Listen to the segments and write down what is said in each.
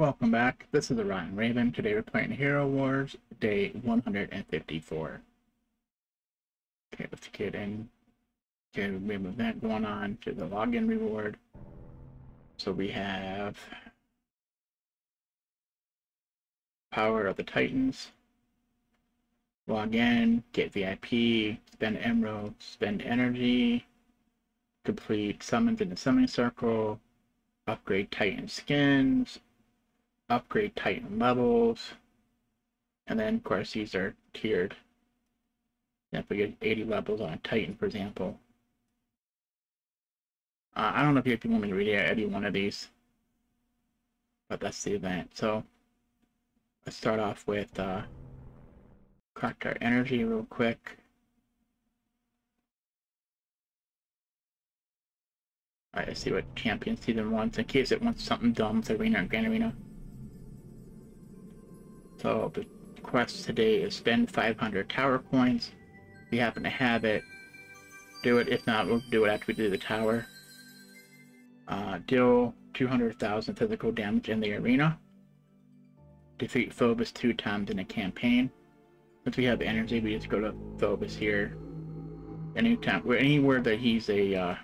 Welcome back. This is the Rotten Raven. Today we're playing Hero Wars, day 154. Okay, let's get in. Okay, we have an event going on to the login reward. So we have Power of the Titans. Log in, get VIP, spend emerald, spend energy, complete summons in the summoning circle, upgrade Titan skins, upgrade Titan levels, and then of course these are tiered. If we get 80 levels on Titan, for example. Uh, I don't know if you want me to read any one of these, but that's the event. So let's start off with uh, collect our energy real quick. Alright, let's see what champion season wants in case it wants something dumb with Arena and Grand Arena. So the quest today is spend 500 tower coins. If you happen to have it, do it. If not, we'll do it after we do the tower. Uh, deal 200,000 physical damage in the arena. Defeat Phobos two times in a campaign. If we have energy, we just go to Phobos here. Anytime, anywhere that he's a, uh,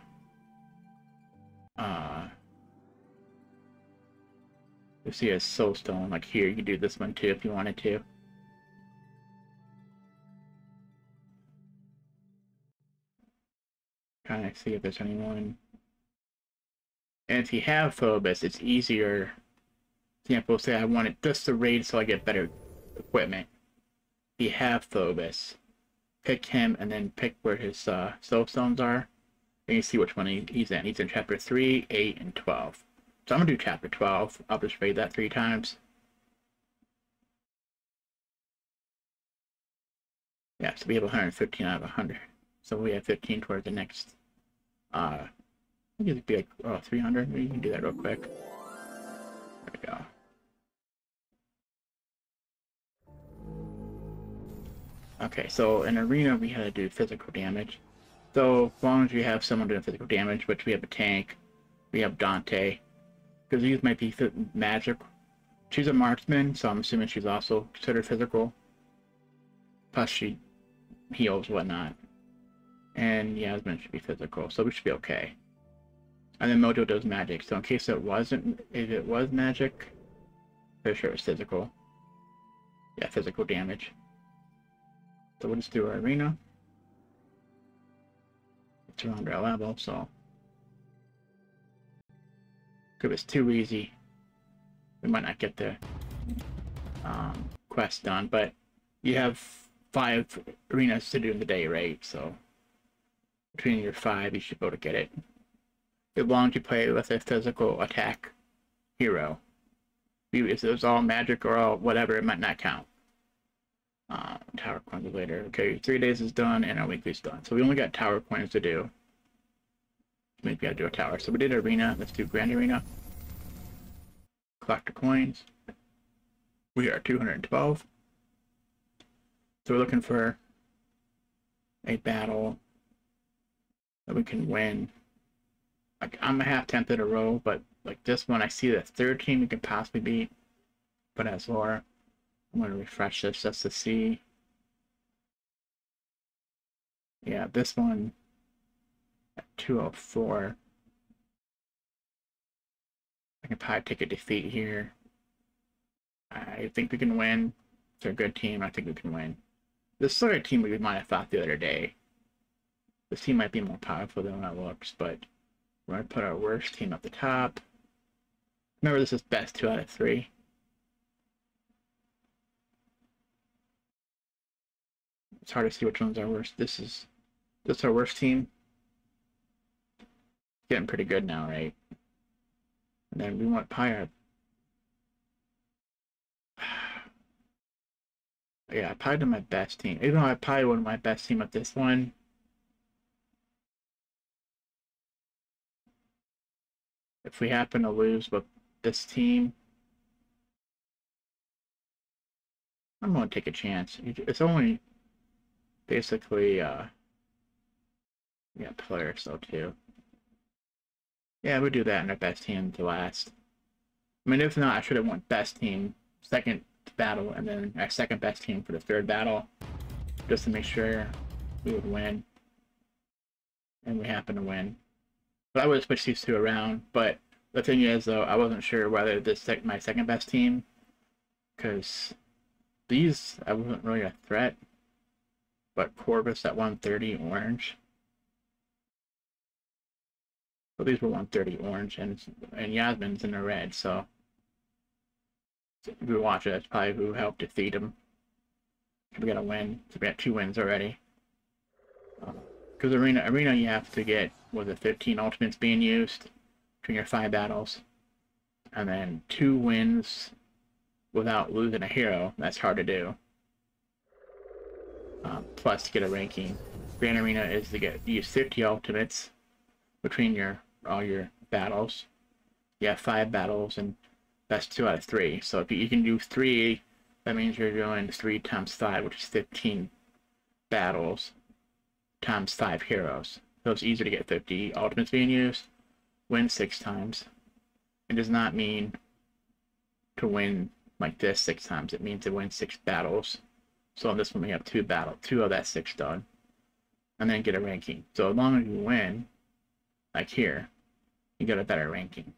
uh, you see a soul stone, like here, you can do this one too if you wanted to. Kind of see if there's anyone. And if you have Phobos, it's easier. For example, say I wanted just to raid so I get better equipment. If you have Phobos, pick him and then pick where his uh, soul stones are. And you see which one he's in. He's in chapter 3, 8, and 12. So I'm going to do chapter 12. I'll just read that three times. Yeah, so we have 115 out of 100. So we have 15 towards the next, uh, I think it'd be like, oh, 300. We can do that real quick. There we go. Okay, so in arena we had to do physical damage. So as long as you have someone doing physical damage, which we have a tank, we have Dante, because these might be magic. She's a marksman, so I'm assuming she's also considered physical. Plus she heals, whatnot. And Yasmine should be physical, so we should be okay. And then Mojo does magic, so in case it wasn't, if it was magic, pretty sure it was physical. Yeah, physical damage. So we'll just do our arena. It's around our level, so if it's too easy, we might not get the um, quest done, but you have five arenas to do in the day, right? So between your five, you should be able to get it. As long as you play with a physical attack hero. If it was all magic or all whatever, it might not count. Uh, tower coins later. Okay, three days is done and our weekly's done. So we only got tower coins to do. Maybe I gotta do a tower. So we did arena. Let's do grand arena. Collect the coins. We are 212. So we're looking for a battle that we can win. Like I'm a half tenth in a row, but like this one, I see the third team we can possibly beat. But as Laura, I'm gonna refresh this just to see. Yeah, this one 204. I can probably take a defeat here. I think we can win. It's a good team. I think we can win. This sort of team we might have fought the other day. This team might be more powerful than it looks, but we're going to put our worst team at the top. Remember, this is best two out of three. It's hard to see which one's our worst. This is this our worst team. Getting pretty good now, right? And then we want Pyre. yeah, I probably did my best team. Even though I probably won my best team at this one. If we happen to lose with this team, I'm going to take a chance. It's only basically, uh, yeah, players though too. Yeah, we do that in our best team to last. I mean, if not, I should have won best team, second battle, and then our second best team for the third battle, just to make sure we would win. And we happened to win. But I would have switched these two around. But the thing is, though, I wasn't sure whether this sec my second best team, because these I wasn't really a threat. But Corvus at 130 orange. So these were 130 orange, and and Yasmine's in the red. So if we watch it, that's probably who helped defeat him. We got a win. So we got two wins already. Because uh, arena, arena, you have to get was it 15 ultimates being used between your five battles, and then two wins without losing a hero. That's hard to do. Um, plus, to get a ranking, Grand Arena is to get use 50 ultimates between your all your battles. You have five battles, and that's two out of three. So if you can do three, that means you're doing three times five, which is 15 battles times five heroes. So it's easier to get 50 ultimates being used. Win six times. It does not mean to win like this six times. It means to win six battles. So on this one we have two battle, two of that six done. And then get a ranking. So as long as you win, like here, you got a better ranking.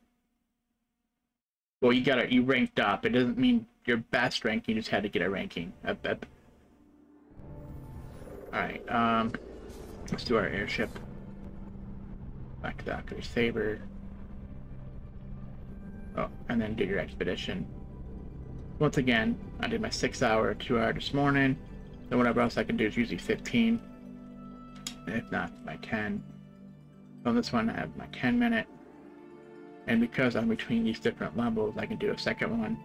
Well, you got it. You ranked up. It doesn't mean your best ranking. You just had to get a ranking. Up, up. All right. Um, let's do our airship. Back to the Saber. Oh, and then do your expedition. Once again, I did my six hour, two hour this morning. Then whatever else I can do is usually 15. If not, my 10. On this one, I have my 10 minute. And because I'm between these different levels, I can do a second one.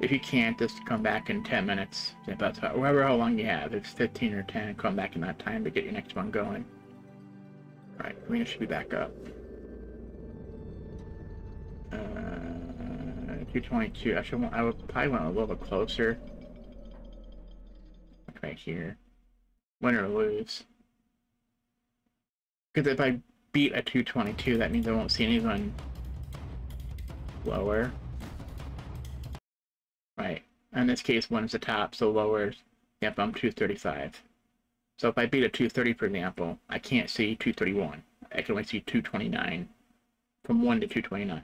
If you can't, just come back in 10 minutes. About however how long you have. If it's 15 or 10, come back in that time to get your next one going. Alright, arena should be back up. Uh, 222. I should. I would probably want a little bit closer. Like right here. Win or lose. Because if I beat a 222, that means I won't see anyone lower. Right. In this case, one's the top, so lower. Yep, I'm 235. So if I beat a 230, for example, I can't see 231. I can only see 229. From 1 to 229.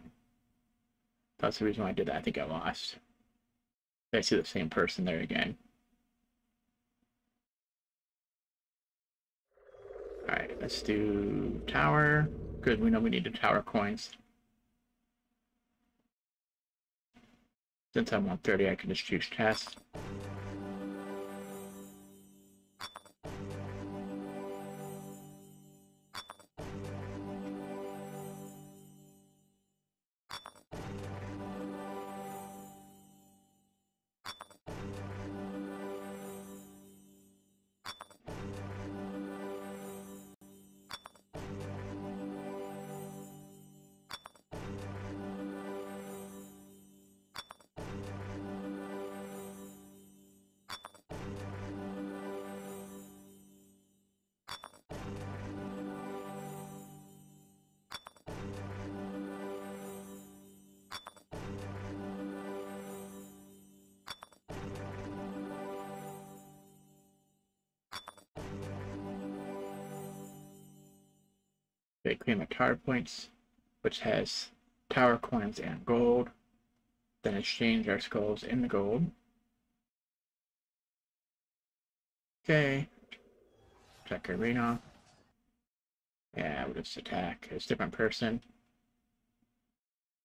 That's the reason why I did that. I think I lost. I see the same person there again. Alright, let's do tower. Good, we know we need the tower coins. Since I'm 130, I can just choose test. They claim tower points, which has tower coins and gold. Then exchange our skulls in the gold. Okay. Check arena. Yeah, we'll just attack. It's a different person.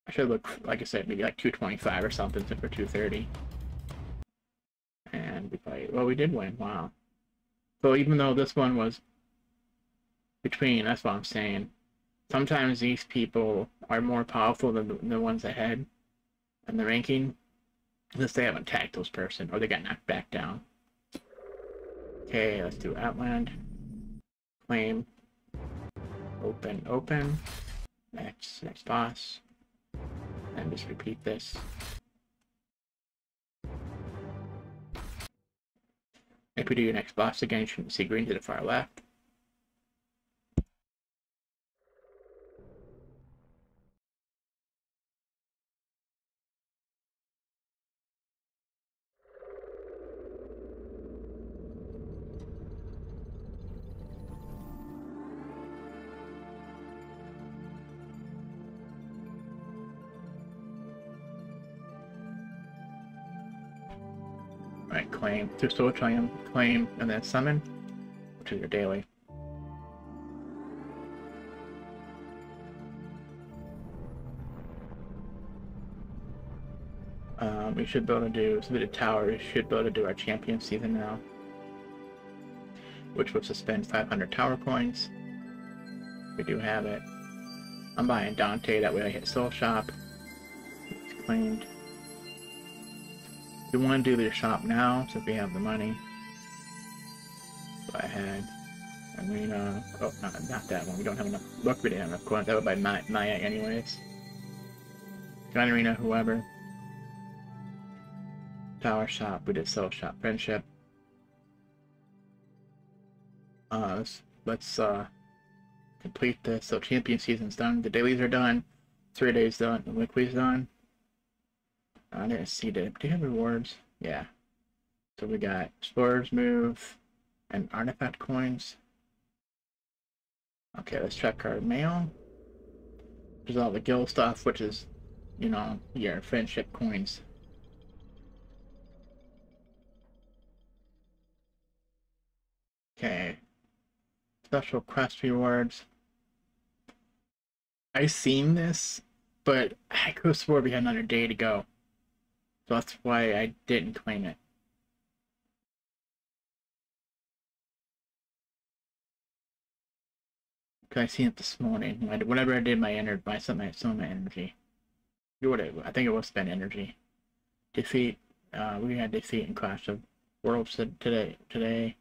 I should look, like I said, maybe like 225 or something for 230. And we play, well, we did win, wow. So even though this one was between. That's what I'm saying. Sometimes these people are more powerful than the, ones ahead in the ranking, unless they haven't attacked those person or they got knocked back down. Okay, let's do Outland. Claim. Open, open. Next, next boss. And just repeat this. If we do your next boss again, you shouldn't see green to the far left. Claim. Through Soul Triumph, claim, and then summon, which is your daily. Um, we should be able to do, so the tower, we should be able to do our champion season now. Which would suspend 500 tower coins. We do have it. I'm buying Dante, that way I hit Soul Shop. It's claimed. We want to do the shop now, since we have the money. Go ahead. Arena. Oh, not, not that one. We don't have enough. Look, we didn't have enough coins. That would buy Maya anyways. Gun Arena, whoever. Tower Shop. We did Soul Shop. Friendship. Uh, let's, let's uh, complete this. So champion season's done. The dailies are done. Three days done. The weekly's done. I didn't see the. Do you have rewards? Yeah. So we got explorers move and artifact coins. Okay, let's check our mail. There's all the guild stuff, which is, you know, your friendship coins. Okay. Special quest rewards. I've seen this, but I could have swore we had another day to go. So that's why I didn't claim it. Cause I seen it this morning. Whenever I did my energy, my some some of my energy. I think it was spend energy. Defeat. Uh, we had defeat in Clash of Worlds today. Today.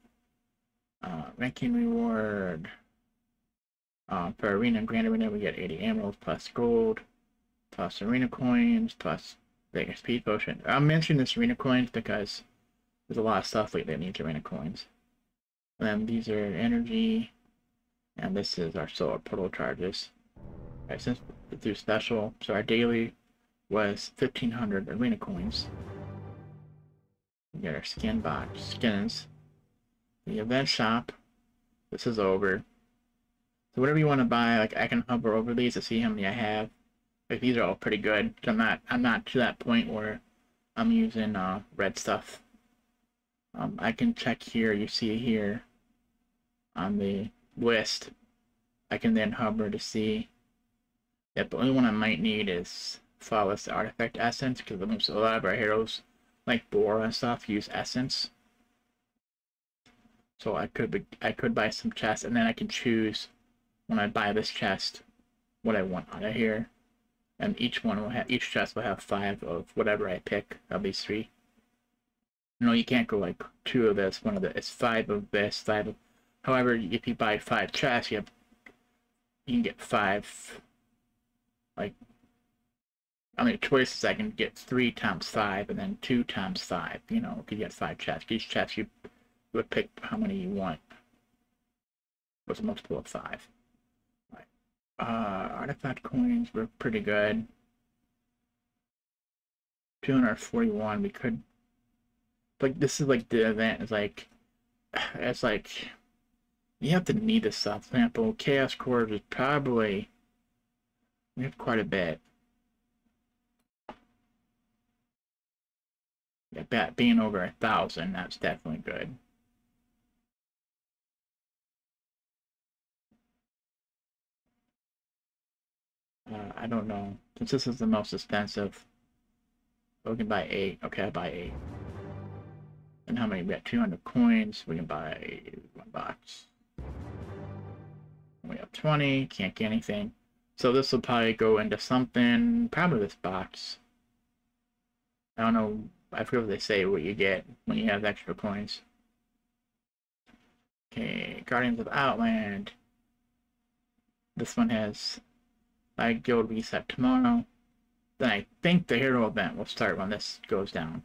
Uh, ranking reward. Uh, for arena and grand arena, we get 80 emeralds plus gold, plus arena coins, plus Big speed potion. I'm mentioning this arena coins because there's a lot of stuff lately that needs arena coins. And then these are energy, and this is our solar portal charges. Right, since through special, so our daily was 1500 arena coins. We get our skin box, skins. The event shop, this is over. So whatever you want to buy, like I can hover over these to see how many I have. Like these are all pretty good. I'm not I'm not to that point where I'm using uh, red stuff. Um, I can check here. You see here on the list. I can then hover to see. Yep, the only one I might need is Flawless Artifact Essence because a lot of our heroes like Bora and stuff use Essence. So I could be, I could buy some chests and then I can choose when I buy this chest what I want out of here and each one will have each chest will have five of whatever I pick of these three. No, you can't go like two of this, one of the. It's five of this, five of. However, if you buy five chests, you have you can get five. Like, I mean, choices I can get three times five, and then two times five. You know, you get five chests. Each chest you would pick how many you want. What's a multiple of five? Uh, artifact coins were pretty good. 241, we could... Like, this is like the event is like... It's like... You have to need this stuff. For example, Chaos Cores is probably... We have quite a bit. Yeah, being over a thousand, that's definitely good. Uh, I don't know. Since this is the most expensive, we can buy eight. Okay, I buy eight. And how many? We got 200 coins. We can buy one box. We have 20. Can't get anything. So this will probably go into something. Probably this box. I don't know. I forget what they say what you get when you have extra coins. Okay, Guardians of Outland. This one has I guild reset tomorrow. Then I think the hero event will start when this goes down.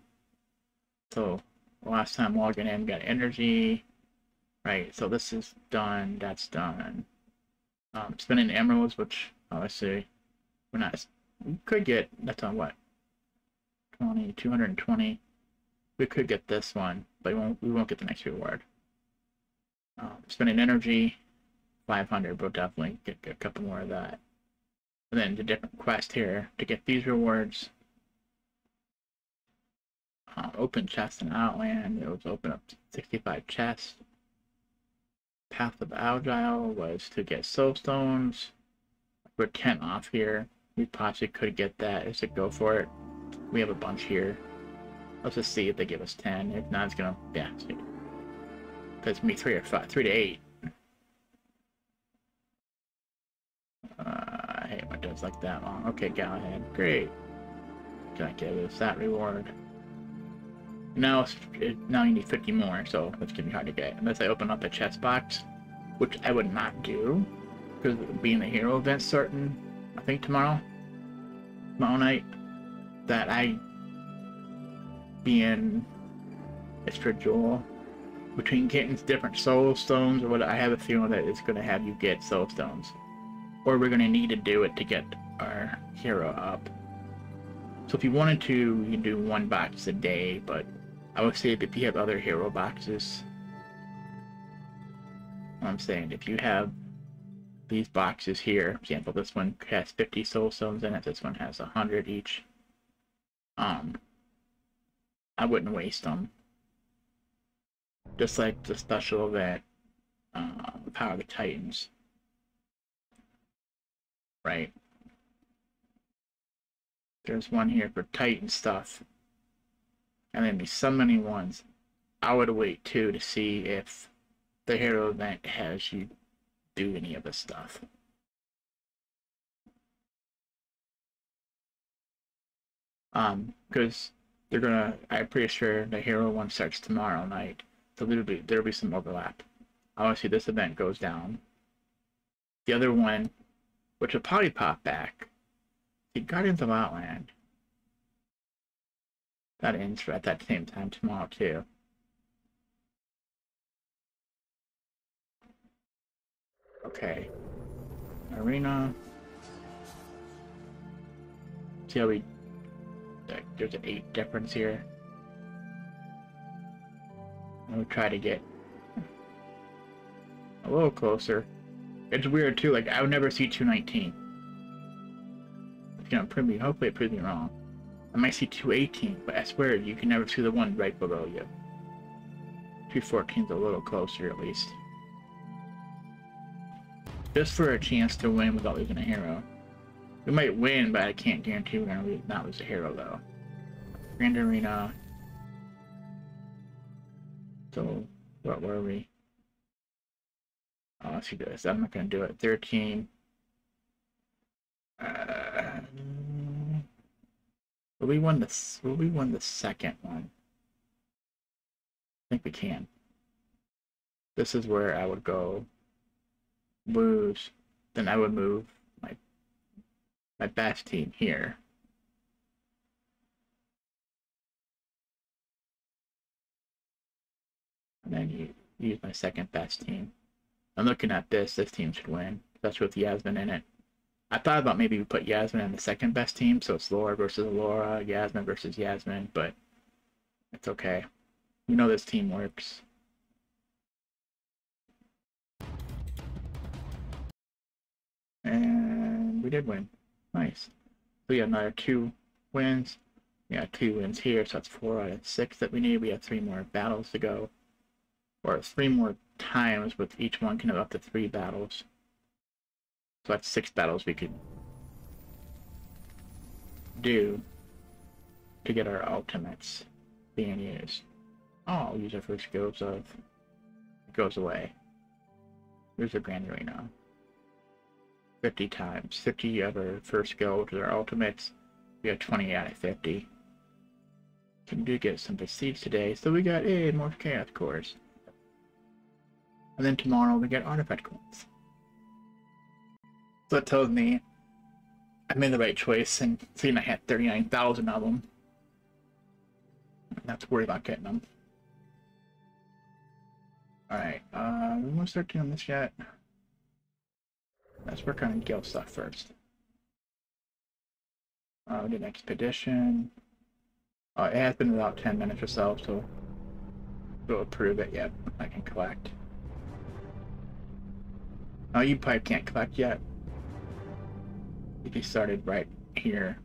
So last time logging in got energy. Right, so this is done, that's done. Um, spinning emeralds, which obviously we're not, we could get, that's on what? 20, 220. We could get this one, but we won't, we won't get the next reward. Um, spending energy, 500, but definitely get, get a couple more of that and then the different quest here to get these rewards. Um, open chests in Outland. It was open up 65 chests. Path of Agile was to get soulstones. We're 10 off here. We possibly could get that that. Is to go for it. We have a bunch here. Let's just see if they give us 10. If not, it's gonna, yeah. Because me 3 or 5, 3 to 8. Uh, I hate when it does like that long. Okay, go ahead. Great. Can I give us that reward? Now, it's, it, now you need 50 more, so it's gonna be hard to get. Unless I open up a chest box, which I would not do, because being a hero event certain, I think tomorrow, tomorrow night, that I, being Mr. Joel, between getting different soul stones or what, I have a feeling that it's gonna have you get soul stones. Or we're gonna need to do it to get our hero up. So if you wanted to, you can do one box a day, but I would say if you have other hero boxes, I'm saying if you have these boxes here, for example, this one has 50 soul stones in it, this one has 100 each, um, I wouldn't waste them. Just like the special event, uh, Power of the Titans. Right? There's one here for Titan stuff. And then be so many ones. I would wait too to see if the hero event has you do any of the stuff. Um, because they're gonna I'm pretty sure the hero one starts tomorrow night. So there'll be there'll be some overlap. Obviously this event goes down. The other one, which will probably pop back, the Guardians of Outland. That ends at that same time tomorrow too. Okay. Arena. See how we there's an eight difference here. And we'll try to get a little closer. It's weird too, like I would never see 219 you know, prove me, hopefully it proves me wrong. I might see 218, but I swear you can never see the one right below you. 214 is a little closer at least. Just for a chance to win without losing a hero. We might win, but I can't guarantee we're gonna not lose a hero though. Grand Arena. So, what were we? Oh, let's see. I'm not gonna do it. 13. Uh, will we win this? Will we win the second one? I think we can. This is where I would go. Lose, then I would move my my best team here. And then you use my second best team. I'm looking at this. This team should win, especially with Yasmine in it. I thought about maybe we put Yasmine in the second best team, so it's Laura versus Laura, Yasmine versus Yasmine, but it's okay. You know this team works. And we did win. Nice. So we have another two wins. We got two wins here, so that's four out of six that we need. We have three more battles to go. Or three more times, with each one can have up to three battles. So that's six battles we could do to get our ultimates being used. Oh, I'll use our first goes of it goes away. Here's a Grand Arena. 50 times. 50 of our first go to our ultimates. We have 20 out of 50. We do get some prestige today, so we got a more chaos cores. And then tomorrow we get artifact coins. So it tells me I made the right choice and seeing I had 39,000 of them. Not to worry about getting them. Alright, uh, we want to start doing this yet? Let's work on guild stuff first. Uh, we did an expedition. Uh, it has been about 10 minutes or so, so we'll approve it yet. I can collect. Oh, you probably can't collect yet if you started right here.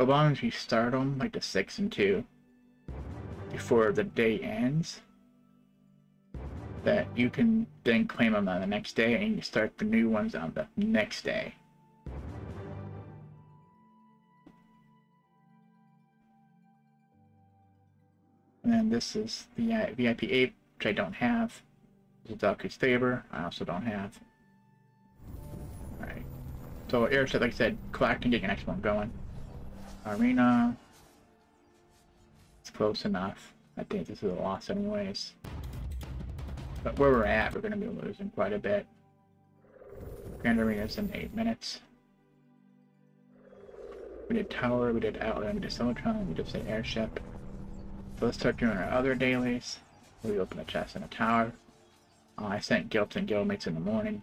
As long as you start them, like the 6 and 2, before the day ends that you can then claim them on the next day and you start the new ones on the next day. And then this is the uh, VIP 8, which I don't have. Valkyrie's Favor, I also don't have. Alright. So airship, like I said, collect and get your next one going. Arena. It's close enough. I think this is a loss anyways. But where we're at, we're going to be losing quite a bit. Grand Arena's in 8 minutes. We did Tower, we did Outland, we did Solitron, we just did Airship. So let's start doing our other dailies. We open a chest in a tower. Uh, I sent Guilt and Guildmates in the morning.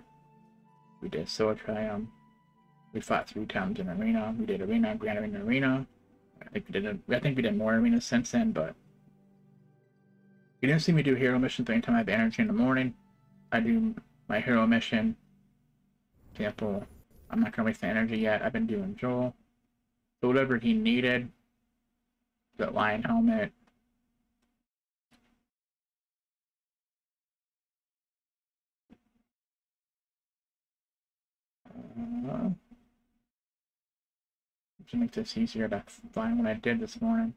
We did Solitrium. We fought three times in Arena. We did Arena, Grand Arena, Arena. I think we did. A, I think we did more arenas since then, but you didn't see me do hero missions anytime I have energy in the morning. I do my hero mission. Example, I'm not gonna waste the energy yet. I've been doing Joel. So whatever he needed, that lion helmet. Uh, to make this easier to find what I did this morning.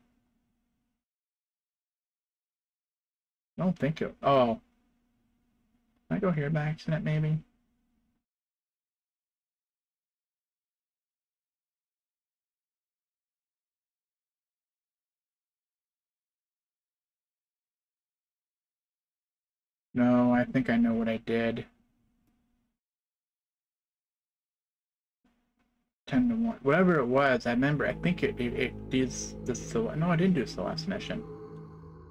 I don't think it. Oh. Can I go here by accident, maybe? No, I think I know what I did. 10 to 1. Whatever it was, I remember, I think it, it, it is this, no, I didn't do the last mission.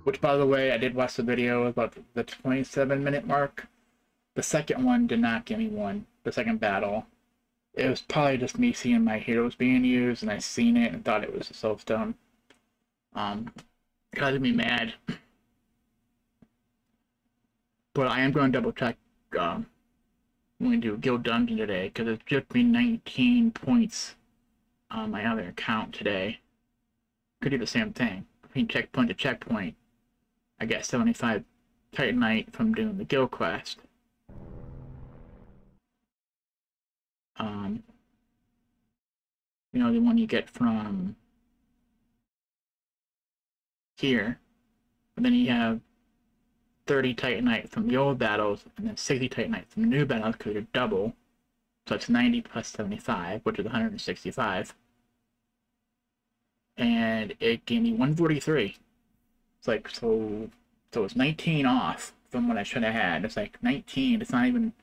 Which, by the way, I did watch the video about the 27 minute mark. The second one did not give me one. The second battle. It was probably just me seeing my heroes being used, and I seen it and thought it was a soulstone. Um, caused me mad. But I am going to double check um, when we do Guild Dungeon today, because it's just me 19 points on my other account today. Could do the same thing. Between checkpoint to checkpoint, I get 75 Titanite from doing the guild quest. Um, you know, the one you get from here. But then you have 30 Titanite from the old battles, and then 60 Titanite from the new battles because you're double. So it's 90 plus 75, which is 165. And it gave me 143. It's like, so, so it's 19 off from what I should have had. It's like 19, it's not even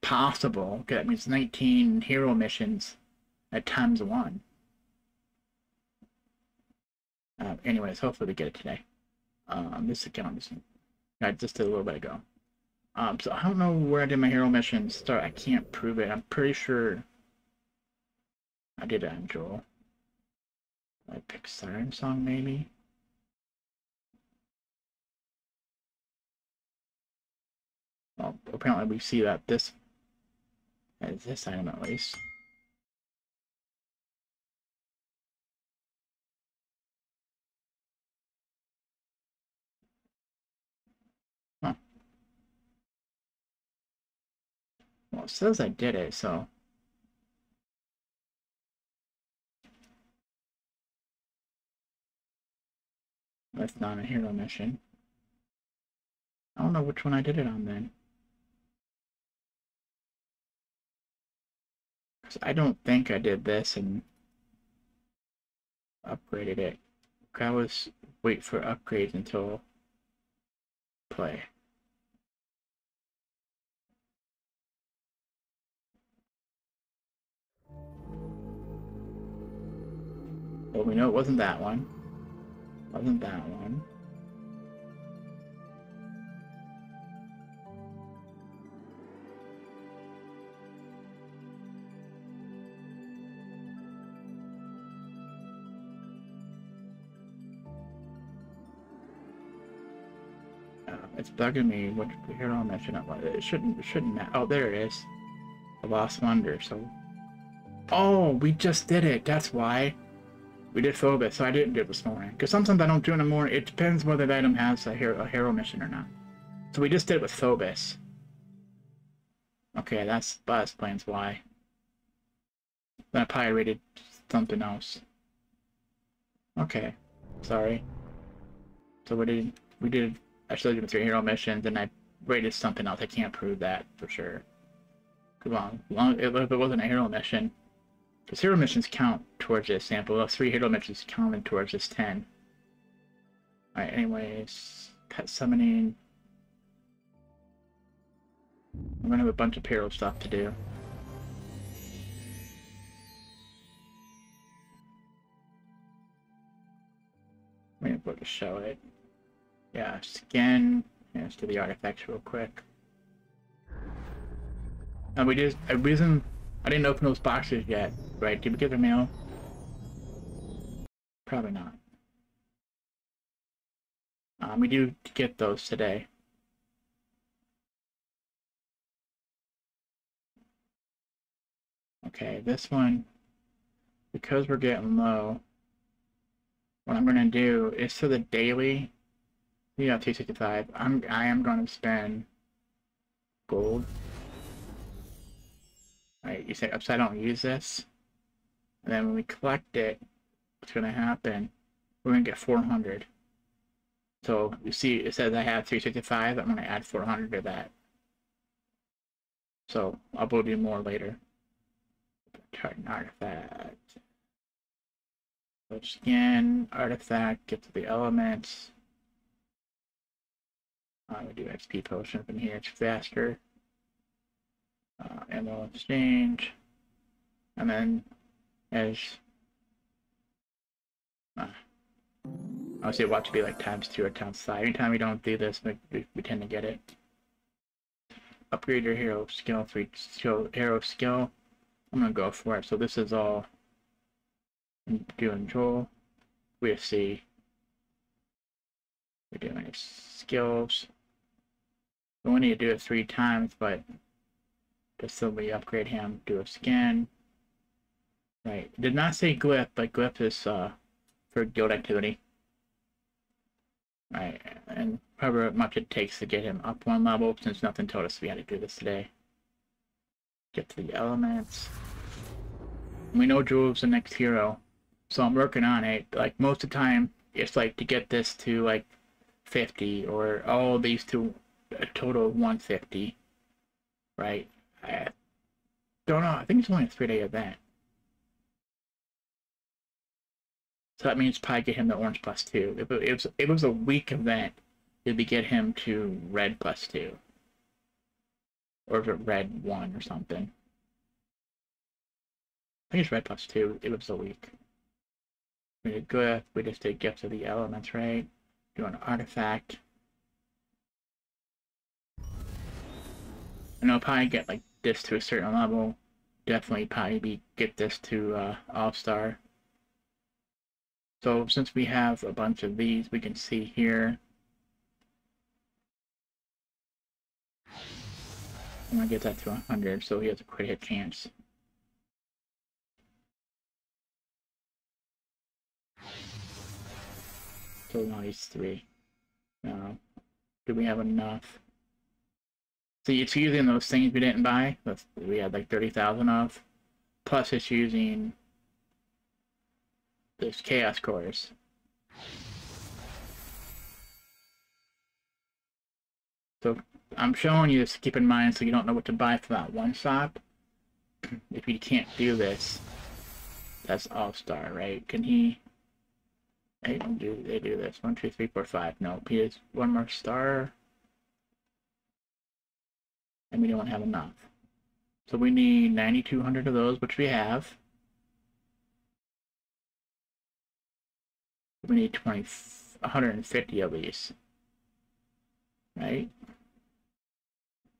possible. That means 19 hero missions at times one. Uh, anyways, hopefully we get it today. Um, this account is, I just did a little bit ago. Um, so I don't know where I did my hero mission So I can't prove it. I'm pretty sure I did it on Joel. I picked Siren Song maybe. Well, apparently we see that this is this item at least. Well, it says I did it, so... That's not a hero mission. I don't know which one I did it on then. I don't think I did this and upgraded it. I was wait for upgrades until play. Well, we know it wasn't that one. Wasn't that one. Uh, it's bugging me which hero mission it was. It shouldn't it shouldn't matter. Oh, there it is. The Lost Wonder, so... Oh, we just did it, that's why. We did Phobos, so I didn't do it this morning. Because sometimes I don't do it in the morning. It depends whether the item has a hero, a hero mission or not. So we just did it with Phobos. Okay, that's that explains why. Then I pirated something else. Okay, sorry. So we did we did I you the three hero missions, and I rated something else. I can't prove that for sure. Come on, long if it wasn't a hero mission, because hero missions count towards this sample. Those three hero missions counted towards this ten. All right. Anyways, pet summoning. I'm gonna have a bunch of hero stuff to do. I'm gonna go to show it. Yeah, scan. Yeah, let's do the artifacts real quick. And we just a reason I didn't open those boxes yet, right? Did we get the mail? Probably not. Um, we do get those today. Okay, this one, because we're getting low, what I'm gonna do is for the daily, you got 265, I'm, I am gonna spend gold. Right, you say, oops, I don't use this. And then when we collect it, what's gonna happen? We're gonna get 400. So you see, it says I have 365, I'm gonna add 400 to that. So I'll build you more later. Target artifact. So scan, artifact, get to the elements. I'm going to do XP potion from here, it's faster. Uh, ammo exchange. And then as uh, I would say watch to be like times two or times five. Anytime we don't do this, we, we, we tend to get it. Upgrade your hero skill, three skill, hero skill. I'm gonna go for it. So this is all doing Joel. We see we're doing skills. We only need to do it three times, but just so we upgrade him, do a skin. Right. Did not say glyph, but glyph is uh for guild activity. Right, and however much it takes to get him up one level, since nothing told us we had to do this today. Get to the elements. We know Jewel's the next hero, so I'm working on it. Like, most of the time, it's like to get this to, like, 50, or all these to a total of 150. Right? I don't know, I think it's only a three-day event. So that means probably get him the orange plus two. If it was, it was a weak event, it'd be get him to red plus two. Or if it red one or something. I think it's red plus two. It was a week. We did good. We just did gifts of the elements, right? Do an artifact. And I'll probably get like this to a certain level. Definitely probably be get this to uh, All Star. So since we have a bunch of these, we can see here. I'm gonna get that to 100, so he has a crit hit chance. So now he's three. Now, do we have enough? So it's using those things we didn't buy. We had like 30,000 of. Plus it's using this chaos cores. So I'm showing you this to keep in mind so you don't know what to buy for that one shop. if you can't do this, that's all-star, right? Can he... They don't do, they do this. One, two, three, four, five. No, he has one more star. And we don't have enough. So we need 9,200 of those, which we have. We need 20, 150 of these. Right?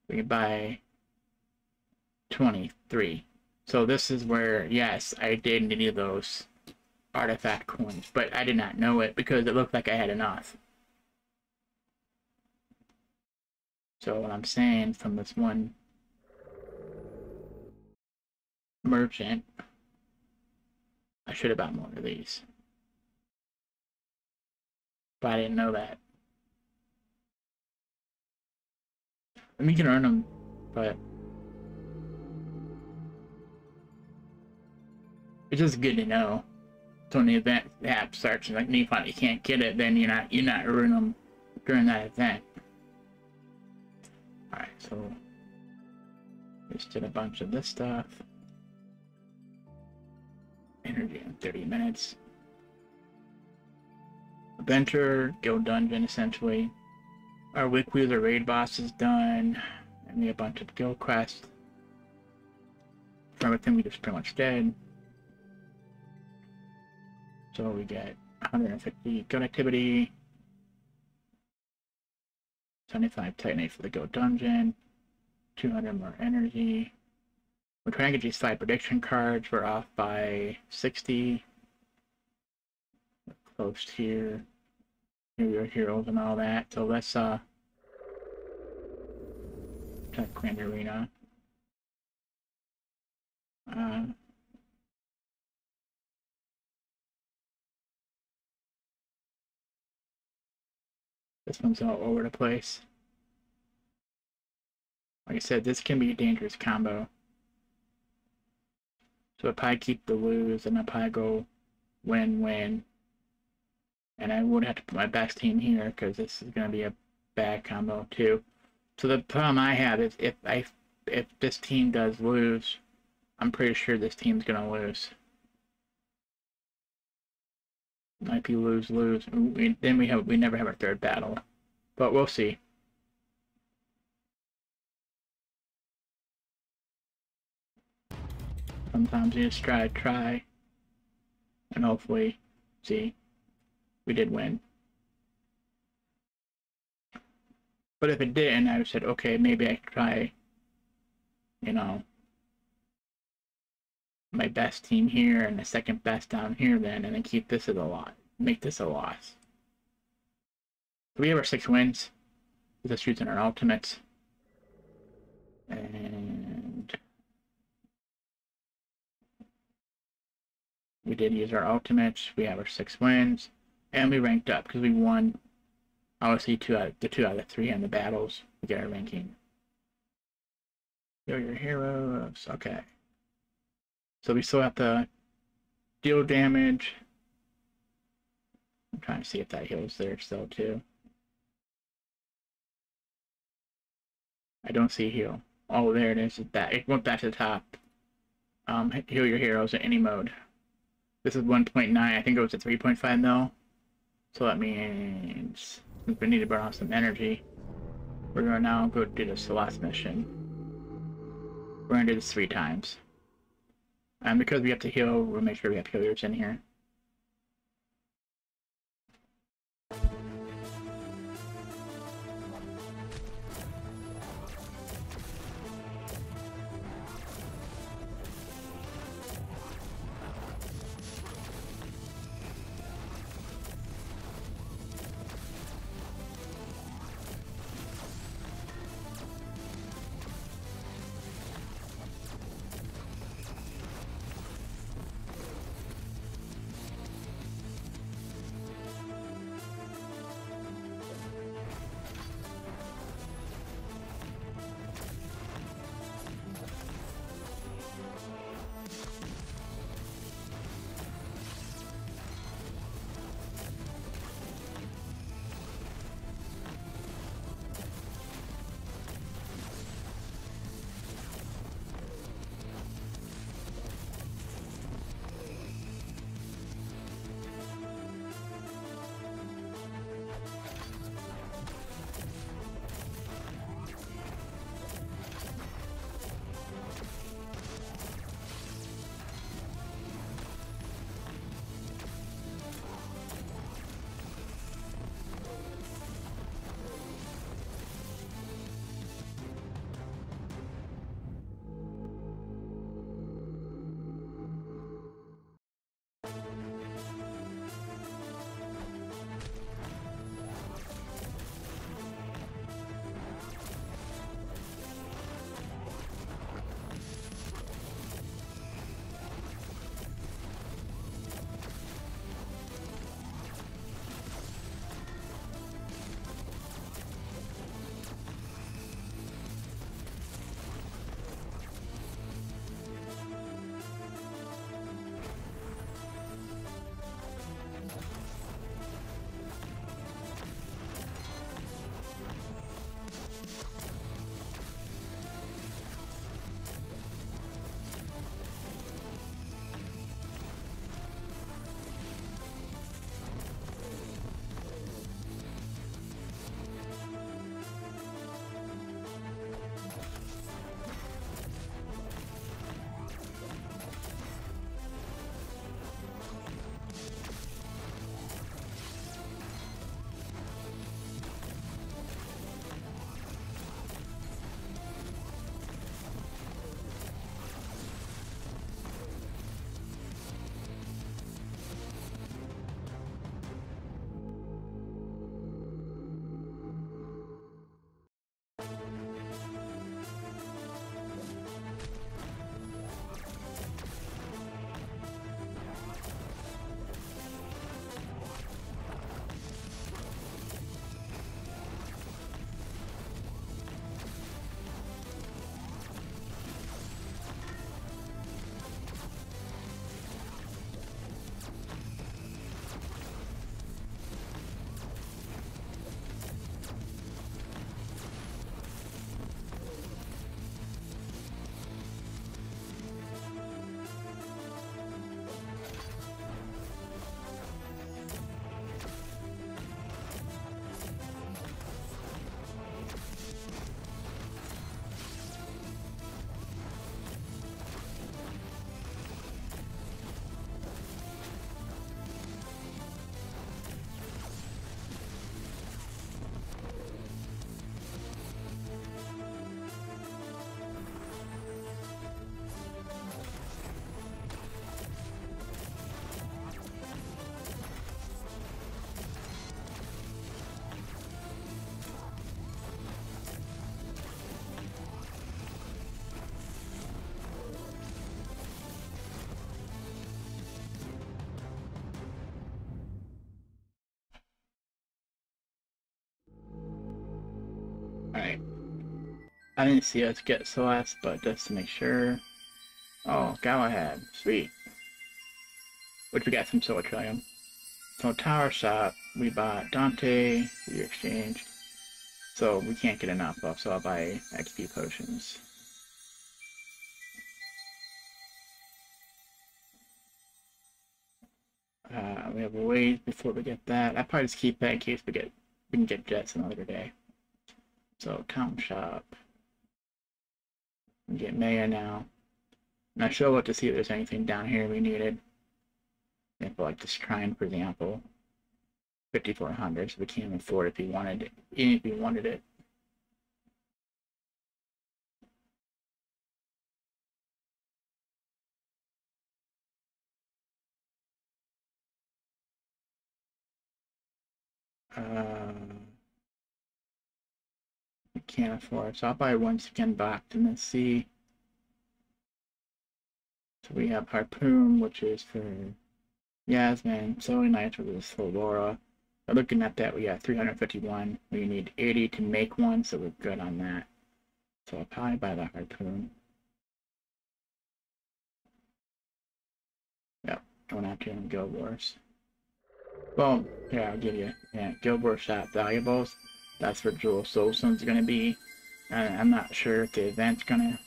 We can buy 23. So this is where, yes, I did need those artifact coins, but I did not know it because it looked like I had enough. So what I'm saying from this one merchant, I should have bought more of these. But I didn't know that. I mean, you can earn them, but it's just good to know. So when the event app starts and like you you can't get it, then you're not you're not earning them during that event. Alright, so we just did a bunch of this stuff. Energy in 30 minutes. Adventure, Guild Dungeon essentially. Our the raid boss is done. And we have a bunch of guild quests. For everything we just pretty much did. So we get 150 guild activity. 75 titanite for the guild dungeon. 200 more energy. We're trying to get these five prediction cards. We're off by 60. We're close here. Here are heroes and all that. So let's uh check Grand Arena. Uh, this one's all over the place. Like I said, this can be a dangerous combo. So if I keep the lose and if I go win-win, and I would have to put my best team here because this is going to be a bad combo too. So the problem I have is if I if this team does lose, I'm pretty sure this team's going to lose. Might be lose lose. We, then we have we never have a third battle, but we'll see. Sometimes you just try, try, and hopefully, see we did win. But if it didn't, I said, okay, maybe I could try, you know, my best team here and the second best down here then, and then keep this as a lot. Make this a loss. we have our six wins. This us using our ultimates. And we did use our ultimates. We have our six wins and we ranked up because we won obviously two out the two out of three in the battles we get our ranking You're your heroes okay so we still have to deal damage. I'm trying to see if that heals there still too. I don't see heal. Oh there it is. It went back to the top. Um heal your heroes in any mode. This is 1.9 I think it was a 3.5 mil. So that means we need to burn off some energy. We're gonna now go do this last mission. We're gonna do this three times. And because we have to heal, we'll make sure we have healers in here. I didn't see us get Celeste, but just to make sure. Oh, Galahad. Sweet. Which we got some Soul Trillium. So Tower Shop, we bought Dante, we exchanged. So we can't get enough of, so I'll buy XP potions. Uh, we have a ways before we get that. I probably just keep that in case we get we can get jets another day. So town shop. Get Maya now. And I look to see if there's anything down here we needed. Example like this shrine, for example. 5400, so we can't afford if we wanted it, if we wanted it. Uh, I can't afford, so I'll buy one skin box and then see. So we have Harpoon, which is for Yasmine, so nice for this for Laura. But looking at that, we got 351. We need 80 to make one, so we're good on that. So I'll probably buy the Harpoon. Yep, going after him Guild Wars. Well, yeah, I'll give you. Yeah, Guild Wars Shop Valuables. That's where Jewel Soulstone's gonna be. I'm not sure if the event's gonna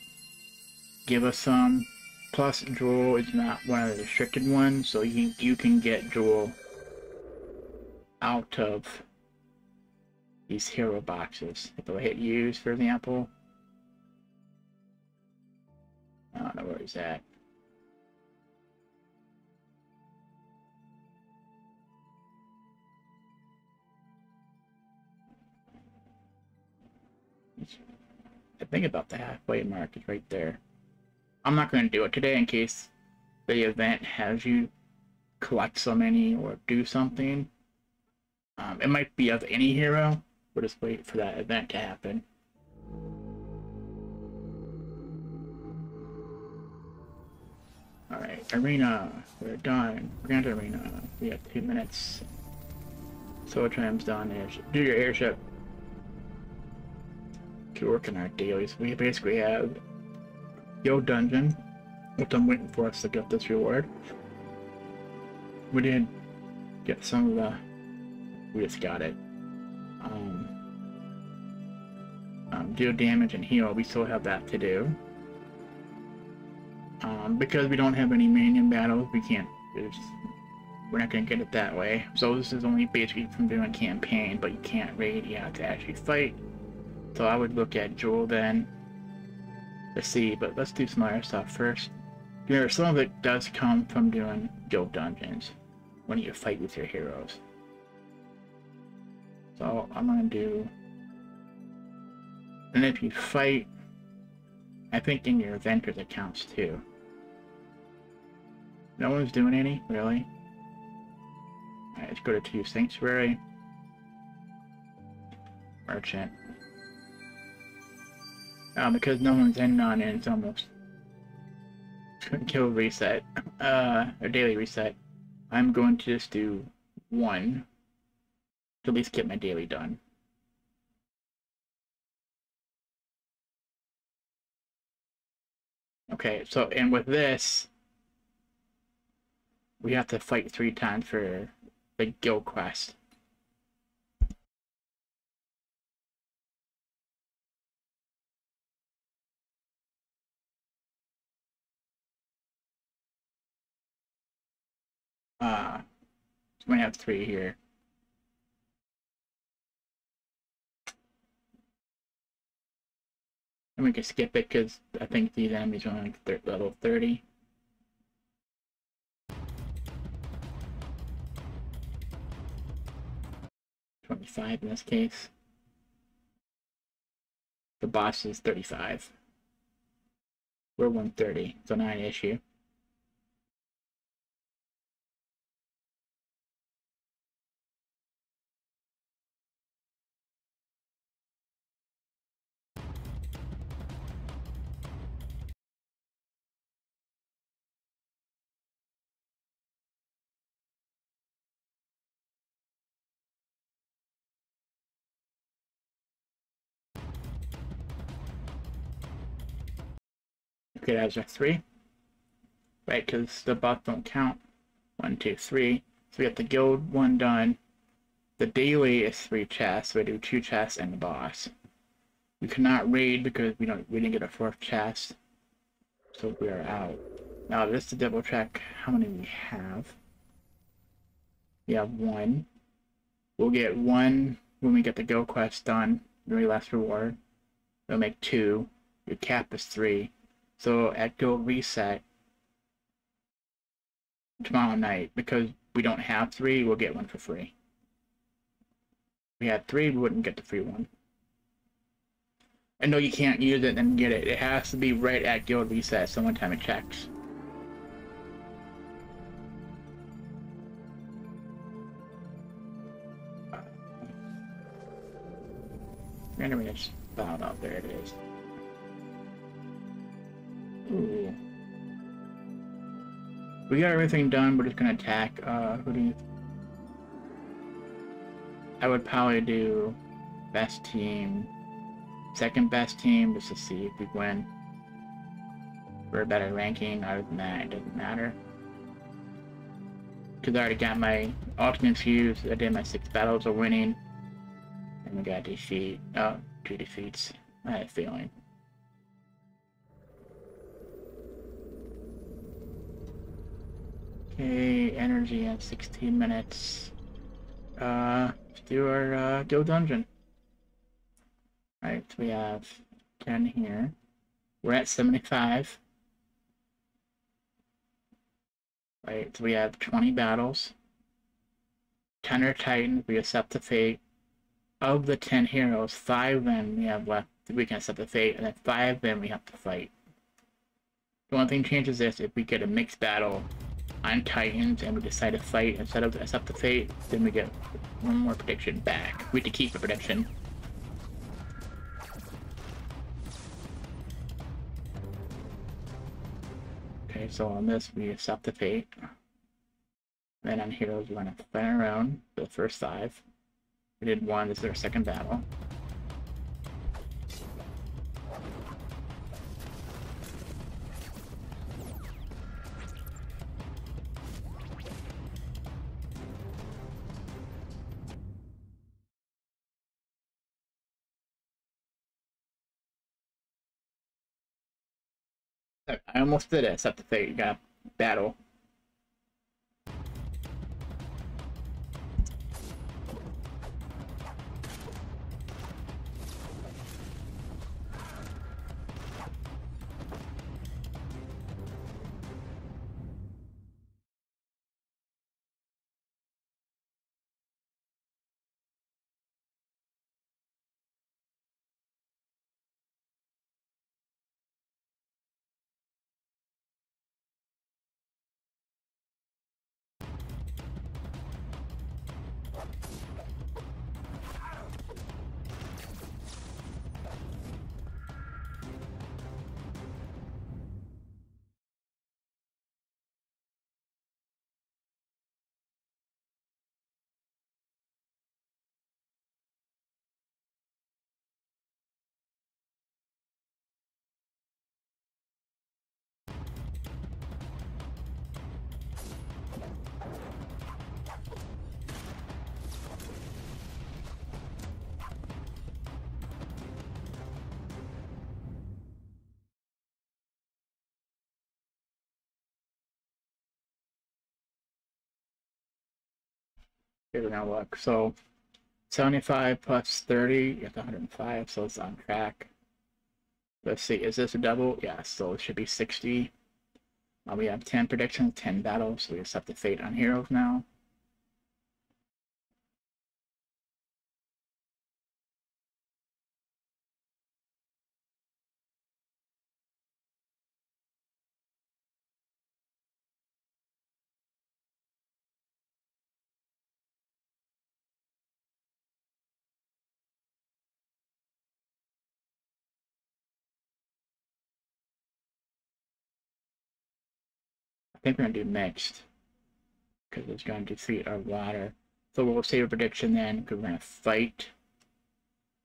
give us some. Plus, Jewel is not one of the restricted ones, so you, you can get Jewel out of these hero boxes. If I hit use, for example, I don't know where he's at. I think about the halfway mark is right there. I'm not going to do it today in case the event has you collect so many or do something. Um, it might be of any hero. We'll just wait for that event to happen. Alright, arena. We're done. Grand arena. We have two minutes. So what tram's done. Airship. Do your airship to work in our dailies. We basically have Yo Dungeon, which I'm waiting for us to get this reward. We did get some of the... We just got it. Um, um, deal damage and heal, we still have that to do. Um, because we don't have any minion battles, we can't... We're not going to get it that way. So this is only basically from doing campaign, but you can't raid, you have to actually fight. So I would look at Jewel then to see, but let's do some other stuff first. Remember, some of it does come from doing guild dungeons when you fight with your heroes. So I'm gonna do, and if you fight, I think in your Adventures accounts too. No one's doing any, really? Alright, let's go to two Sanctuary. Merchant. Um, because no one's in on it, it's almost guild reset, uh, or daily reset. I'm going to just do one to at least get my daily done. Okay, so, and with this, we have to fight three times for the guild quest. Uh, so we have three here. And we can skip it because I think these enemies are on level 30. Twenty-five in this case. The boss is thirty-five. We're one thirty, so not an issue. Okay, that's a three. Right, because the buffs don't count. One, two, three. So we got the guild one done. The daily is three chests. So we do two chests and the boss. We cannot raid because we don't we didn't get a fourth chest. So we are out. Now just to double check how many we have. We have one. We'll get one when we get the go quest done. Very last reward. We'll make two. Your cap is three. So at go reset tomorrow night, because we don't have three, we'll get one for free. If we had three, we wouldn't get the free one. I know you can't use it and get it. It has to be right at guild reset, so one time it checks. Randomly just found out. There it is. Ooh. We got everything done. We're just gonna attack. Uh, who do you? I would probably do best team, second best team, just to see if we win. For a better ranking. Other than that, it doesn't matter. Because I already got my ultimate fuse. I did my six battles of winning. And we got defeat. Oh, two defeats. I had a feeling. Okay, energy at 16 minutes. Uh, let's do our uh, guild dungeon. Right, we have 10 here. We're at 75. Right, so we have 20 battles. 10 are Titans, we accept the fate. Of the 10 heroes, 5 then we have left, we can accept the fate, and then 5 then we have to fight. The one thing changes this if we get a mixed battle on Titans and we decide to fight instead of accept the fate, then we get one more prediction back. We have to keep the prediction. Okay, so on this we accept the fate. Then on heroes we're gonna fight around the first five. We did one, this is our second battle. Almost did it, except the fate you uh, got battle. Okay, we're look. So 75 plus 30, you have 105, so it's on track. Let's see, is this a double? Yeah, so it should be 60. Uh, we have 10 predictions, 10 battles, so we accept the fate on heroes now. Think we're gonna do mixed because it's going to defeat our water. So we'll save a prediction then because we're gonna fight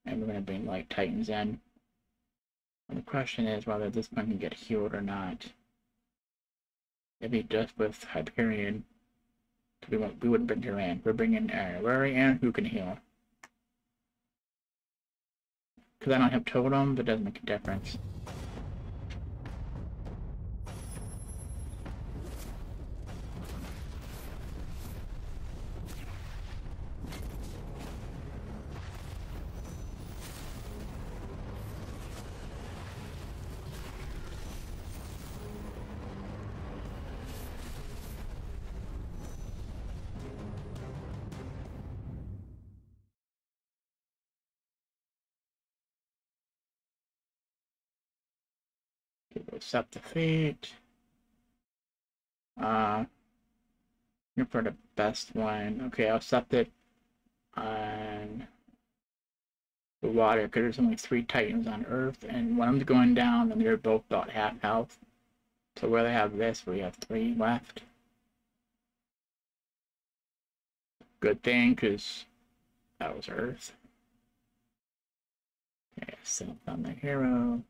and we're gonna bring like titans in. And the question is whether this one can get healed or not. Maybe just with Hyperion. We won't. We wouldn't bring her in. We're bringing uh, Larry in who can heal. Because I don't have totem, that doesn't make a difference. Accept defeat. Uh, here for the best one. Okay, I'll accept it on the water because there's only three titans on Earth, and one of them's going down, and they're both about half health. So where they have this, we have three left. Good thing, because that was Earth. Okay, set on the hero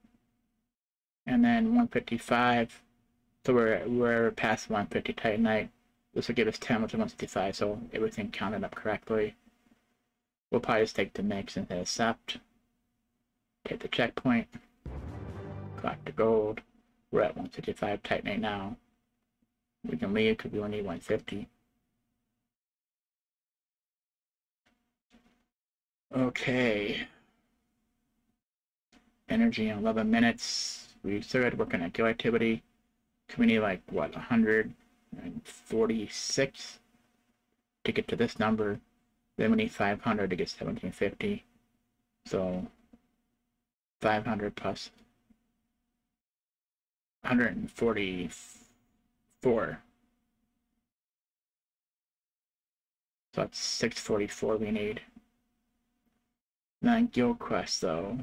and then 155. So we're we're past 150 Titanite. This will give us 10 which is 165, so everything counted up correctly. We'll probably just take the mix and hit accept. Take the checkpoint. Collect the gold. We're at 155 Titanite now. We can leave because we only need 150. Okay. Energy in 11 minutes we started working on guild activity. Community like what 146 to get to this number. Then we need 500 to get 1750. So 500 plus 144. So that's 644 we need. Then guild quest though.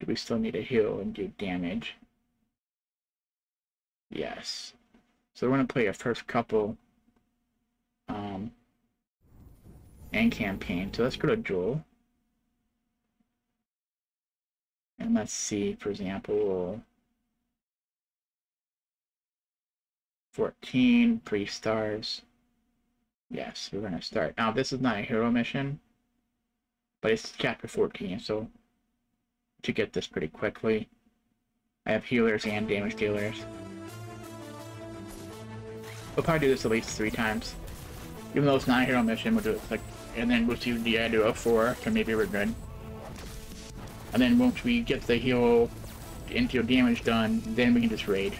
Do we still need to heal and do damage? Yes. So we're going to play a first couple um, and campaign. So let's go to Joel. And let's see, for example, 14, three stars. Yes, we're going to start. Now, this is not a hero mission, but it's chapter 14, so to get this pretty quickly. I have healers and damage dealers. We'll probably do this at least three times. Even though it's not a hero mission, we'll do it like, and then we'll do the idea of four, so maybe we're good. And then once we get the heal and deal damage done, then we can just raid.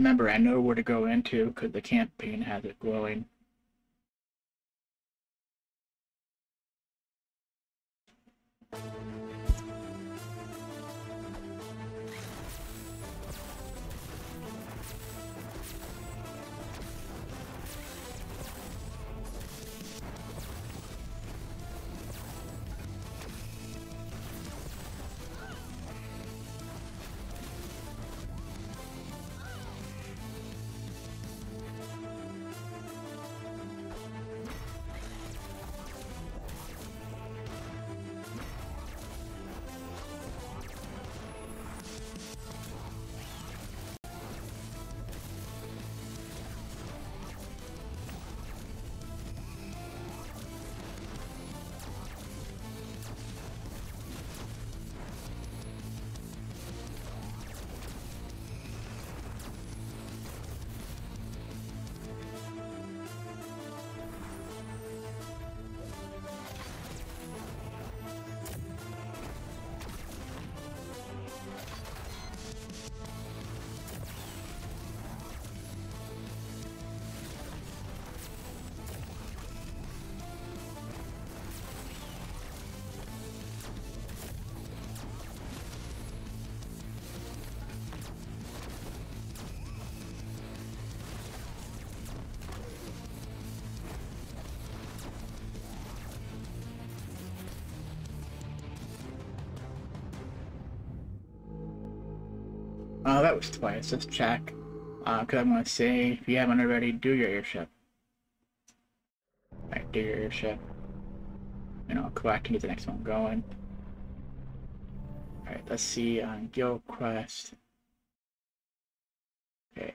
Remember, I know where to go into because the campaign has it glowing. That was twice. Let's check. Because uh, I want to say, if you haven't already, do your airship. Alright, do your airship. You know, collect and get the next one going. Alright, let's see on Guild Quest. Okay.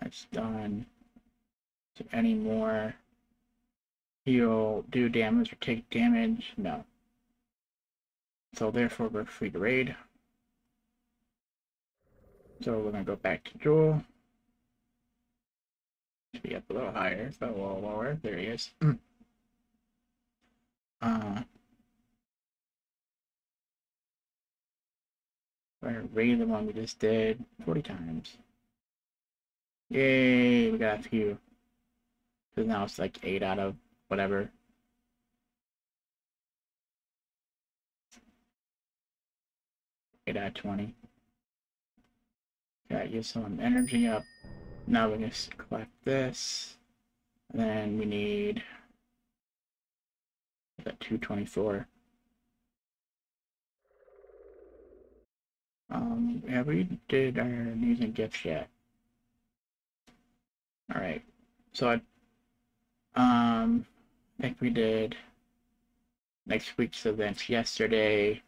That's done. So any more he'll do damage or take damage? No. So therefore we're free to raid. So we're going to go back to Jewel. Should be up a little higher, so a little lower. There he is. Mm. uh, We're gonna the one we just did 40 times. Yay, we got a few. Because now it's like 8 out of whatever. Eight out of 20. Gotta some energy up. Now we just collect this. And then we need that 224. Um, yeah, we did our news and gifts yet. Alright, so I um, I think we did next week's events yesterday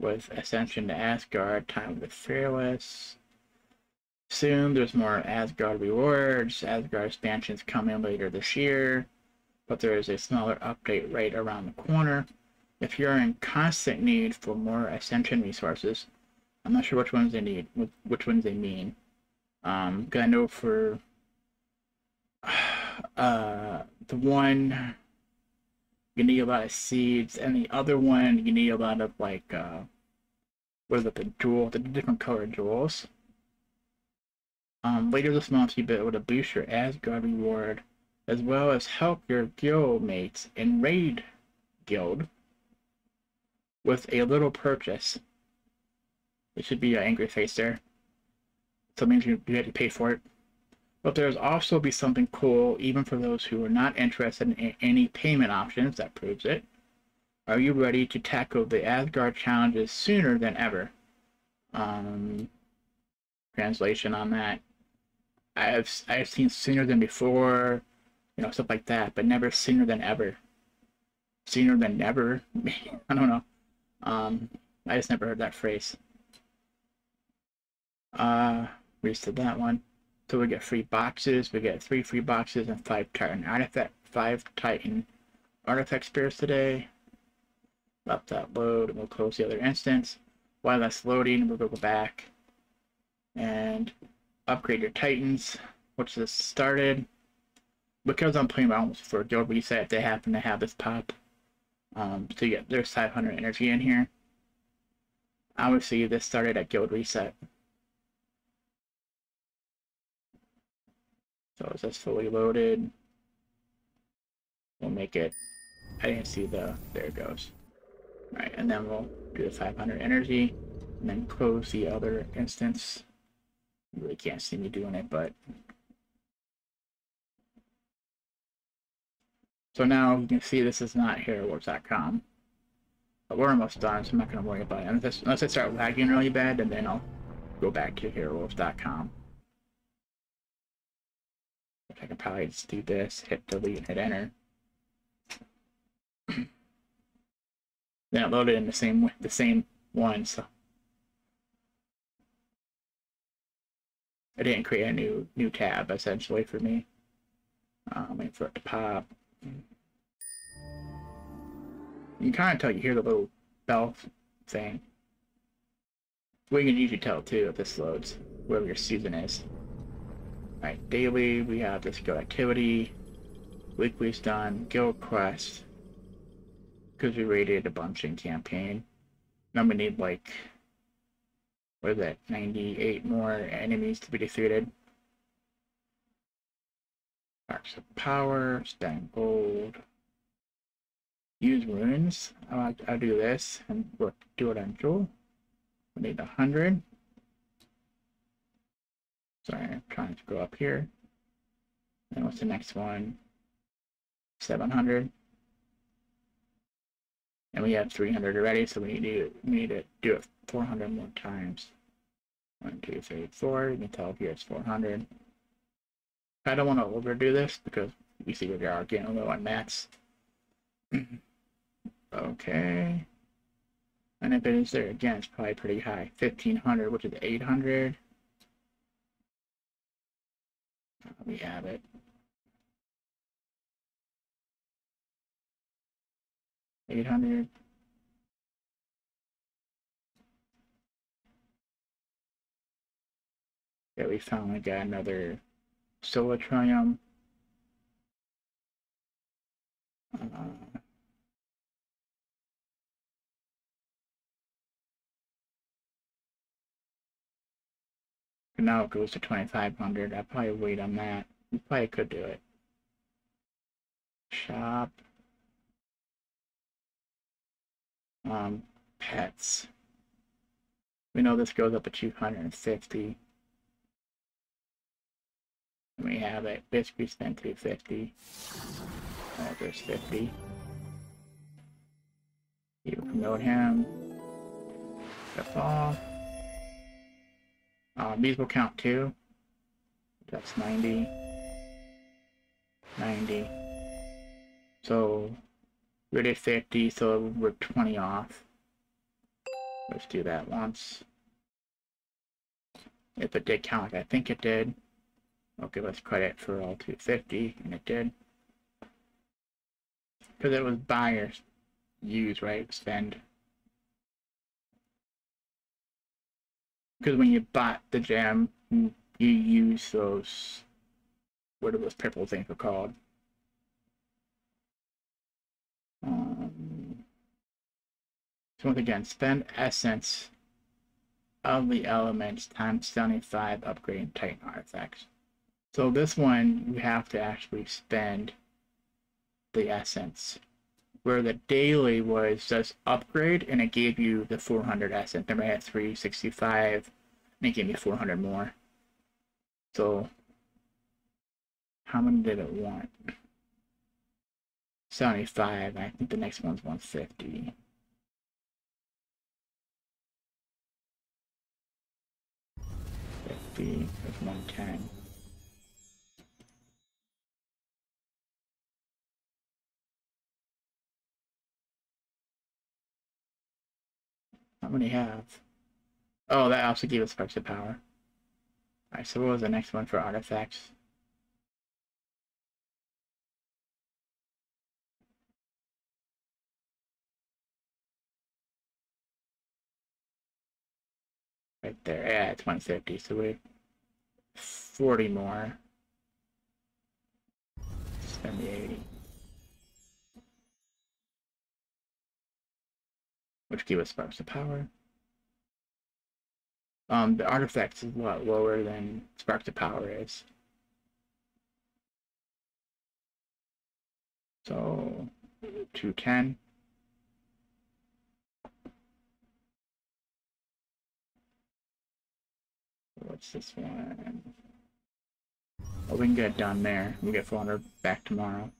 was Ascension to Asgard, Time with Fearless, Soon there's more Asgard rewards. Asgard expansions coming later this year, but there is a smaller update right around the corner. If you're in constant need for more Ascension resources, I'm not sure which ones they need, which ones they mean. Um, cause I know for uh, the one you need a lot of seeds, and the other one you need a lot of like uh, what is it, the jewel, the different colored jewels. Um, later this month, you'll be able to boost your Asgard reward, as well as help your guild mates in Raid Guild with a little purchase. It should be an angry face there. So means you, you have to pay for it. But there's also be something cool, even for those who are not interested in any payment options, that proves it. Are you ready to tackle the Asgard challenges sooner than ever? Um, translation on that. I've I've seen sooner than before, you know, stuff like that, but never sooner than ever. Sooner than never. I don't know. Um, I just never heard that phrase. Uh, we said that one. So we get free boxes. We get three free boxes and five Titan artifact, five Titan artifact spirits today. Up that load, and we'll close the other instance. While that's loading, we'll go back and upgrade your Titans, which is started. Because I'm playing almost for guild reset, they happen to have this pop, um, so yeah, there's 500 energy in here. Obviously, this started at guild reset. So is this fully loaded? We'll make it, I didn't see the, there it goes. All right, and then we'll do the 500 energy, and then close the other instance. You really can't see me doing it, but... So now you can see this is not HeroWars.com. But we're almost done, so I'm not going to worry about it. Unless, I start lagging really bad, and then I'll go back to HeroWars.com. I can probably just do this, hit delete, and hit enter. then it loaded in the same the same one, so I didn't create a new new tab essentially for me. Um, wait for it to pop. You kind of tell you hear the little bell thing. We can usually tell too if this loads, wherever your season is. Alright, daily, we have this guild activity. Weekly's done. Guild quest. Because we raided a bunch in campaign. Now we need like, what is that, 98 more enemies to be defeated. Sparks of power, spend gold. Use runes. I'll, I'll do this and we'll do it on Joel. We need a hundred. Sorry, I'm trying to go up here. And what's the next one? 700. And we have 300 already, so we need to, we need to do it 400 more times. One, two, three, four. You can tell here it's 400. I don't want to overdo this because we see where we are getting low on mats. okay. And if it is there again, it's probably pretty high. 1500, which is 800. Uh, we have it. Eight hundred. Yeah, we finally got another Solitrium. Uh, now it goes to 2500 I probably wait on that. You probably could do it. Shop. Um, pets. We know this goes up to 250 we have it. Basically spent 250. Oh, there's 50. You promote him. That's all. Uh, these will count too. That's 90. 90. So, we 50, so we're 20 off. Let's do that once. If it did count, I think it did. I'll give us credit for all 250, and it did. Because it was buyers use, right? Spend. Because when you bought the gem, you use those, what are those purple things are called? Um, so once again, spend essence of the elements times 75 upgrading Titan artifacts. So this one, you have to actually spend the essence. Where the daily was just upgrade, and it gave you the 400 essence. Remember, I had 365, and it gave me 400 more. So, how many did it want? 75. I think the next one's 150. Fifty. That's 110. How many have? Oh, that also gave us of power. Alright, so what was the next one for artifacts? Right there, yeah, it's 150, so we 40 more. Spend the 80. which give us sparks of power. Um, the artifacts is a lot lower than sparks of power is. So, 210. What's this one? Oh, we can get it done there. We'll get 400 back tomorrow.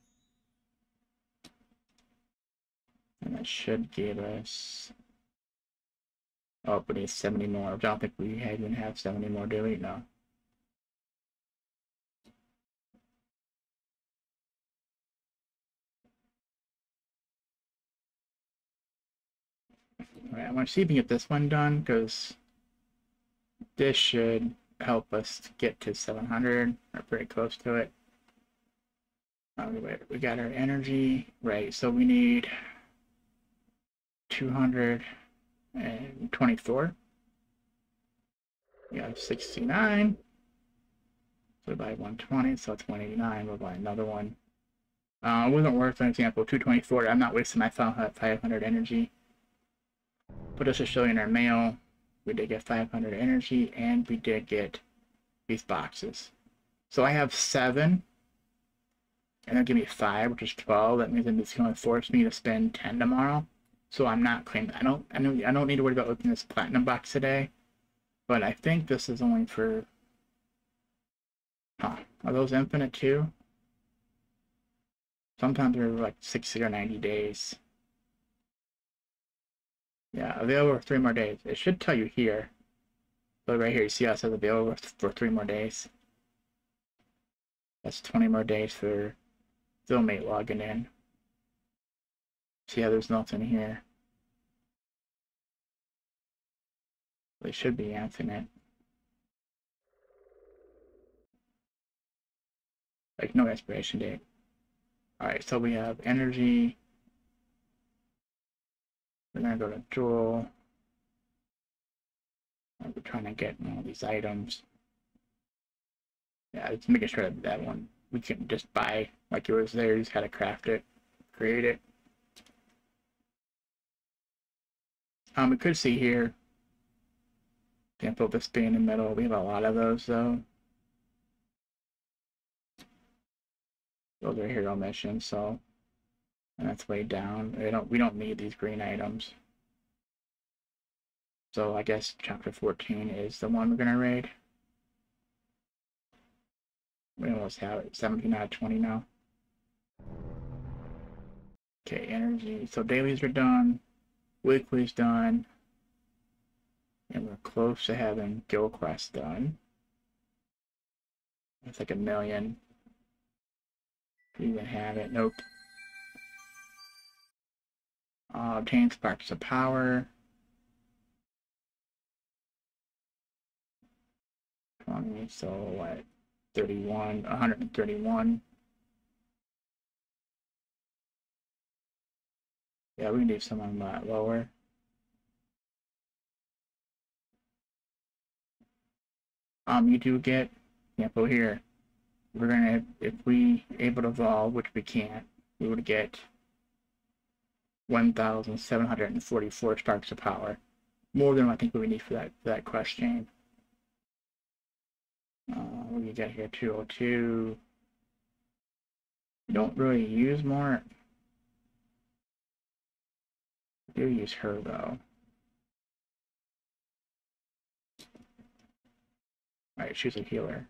And that should give us... Oh, but it's 70 more. I don't think we even have 70 more, do we? No. Alright, I want to see if we can get this one done, because this should help us get to 700, or pretty close to it. Oh, wait, we got our energy. Right, so we need 224. We have 69. So we buy 120, so it's 189. We'll buy another one. Uh, it wasn't worth an example. 224. I'm not wasting my 500 energy. Put us a show in our mail. We did get 500 energy, and we did get these boxes. So I have seven, and they'll give me five, which is 12. That means that it's going to force me to spend 10 tomorrow. So I'm not claiming. I don't. I don't. I don't need to worry about opening this platinum box today. But I think this is only for. Huh? Are those infinite too? Sometimes they're like 60 or 90 days. Yeah, available for three more days. It should tell you here. But right here, you see how it says available for three more days. That's 20 more days for Filmmate logging in. See how there's nothing here. They should be infinite. Like no expiration date. Alright, so we have energy. We're gonna go to Joule. We're trying to get all these items. Yeah, just making sure that that one we can just buy like it was there. You just gotta craft it, create it. Um, we could see here. Example, this being in the middle. We have a lot of those though. Those are hero missions, so and that's way down. We don't we don't need these green items. So I guess chapter 14 is the one we're gonna raid. We almost have it. 17 out of 20 now. Okay, energy. So dailies are done. Weekly's done. And we're close to having Guild Quest done. It's like a million. We even have it? Nope. Uh, obtain sparks of power. 20, so what? 31, 131. Yeah, we can do some that lower. Um, you do get example here. We're gonna, if we able to evolve, which we can't, we would get 1,744 sparks of power. More than I think we need for that, for that quest chain. Uh, what got here? 202. We don't really use more. We do use her though. Alright, she's a healer.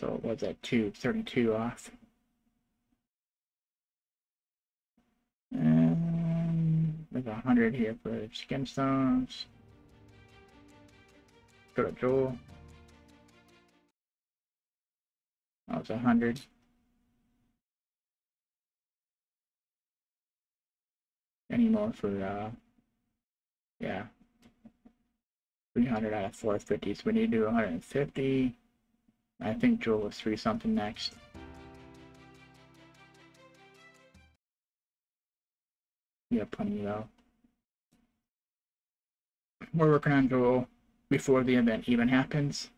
So it was at 232 off. And there's a hundred here for skin stones. Go to. Oh, it's a hundred. Any more for uh yeah. 300 out of 450, so we need to do 150. I think Joule was 3 something next. Yeah, plenty though. We're working on Joule before the event even happens.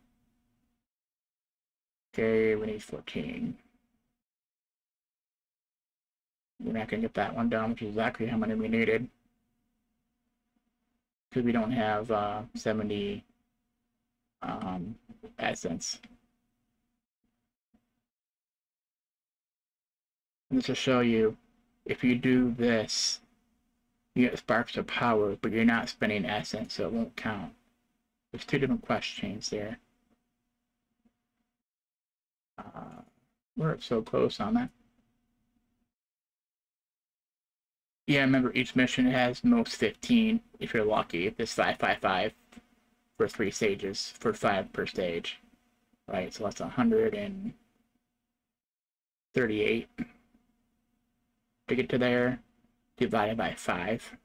Okay, we need 14. We're not gonna get that one done, which is exactly how many we needed because we don't have uh, 70 um, essence. This will show you if you do this, you get sparks of power, but you're not spending essence, so it won't count. There's two different quest chains there. Uh, we're so close on that. Yeah, remember each mission has most 15 if you're lucky. If it's 555 for three stages, for five per stage. Right, so that's 138 to get to there, divided by 5.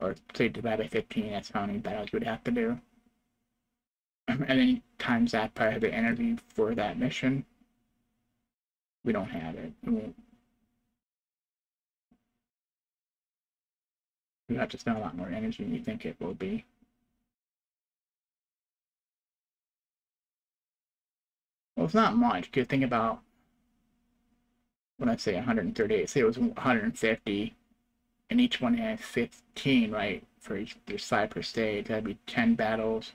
Or say divided by 15, that's how many battles you would have to do. And then times that by the energy for that mission. We don't have it. it you have to spend a lot more energy than you think it will be. Well, it's not much. You think about when I say 138, say it was 150, and each one has 15, right? For each there's five per stage, that'd be 10 battles.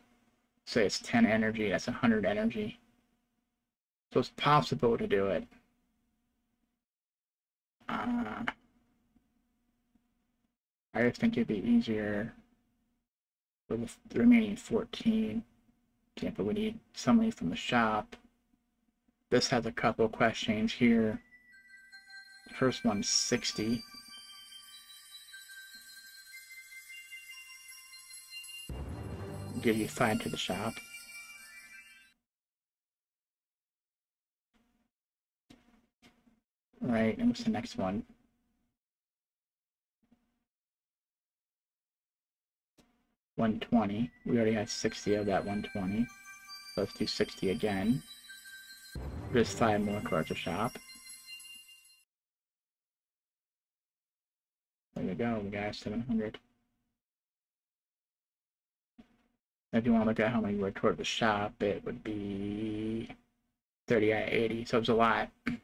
Say it's 10 energy, that's 100 energy. So it's possible to do it. Uh, I just think it'd be easier for the, remaining 14. Example, we need somebody from the shop. This has a couple questions here. First one 60. Give you five to the shop. Right, and what's the next one? One twenty. We already had sixty of that one twenty. So let's do sixty again. There's five more cards to shop. There we go, got 700. If you want to look at how many were toward the shop, it would be 30 out of 80, so it's a lot. if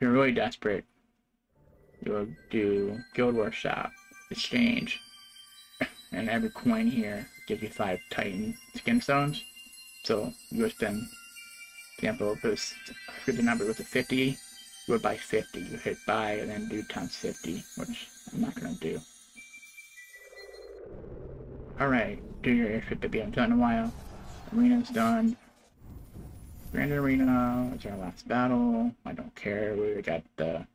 you're really desperate, you'll do Guild Wars Shop, Exchange, and every coin here gives you 5 Titan skin stones. So you would spend, for example, if it was, the number was a 50, you would buy 50. You hit buy and then do times 50, which I'm not going to do. Alright, do your airship to be done in a while. Arena's done. Grand Arena is our last battle. I don't care. We got the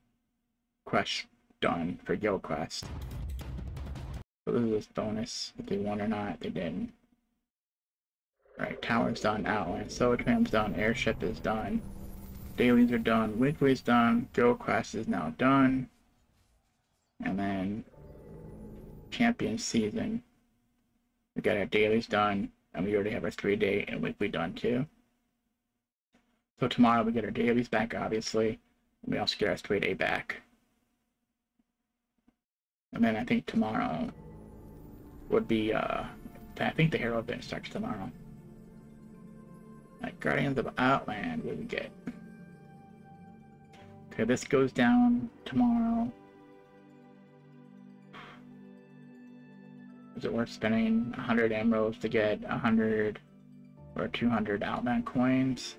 quest done for Guild Quest. So this is bonus, if they won or not, they didn't. Right, tower's done, outline, solar tram's done, airship is done. Dailies are done, weekly is done, Guild Quest is now done. And then champion season we got our dailies done, and we already have our three day and weekly done too. So tomorrow we get our dailies back, obviously. And we also get our three day back. And then I think tomorrow would be, uh, I think the hero event starts tomorrow. Like Guardians of Outland, what we get? Okay, this goes down tomorrow. Is it worth spending 100 emeralds to get 100 or 200 Outland coins?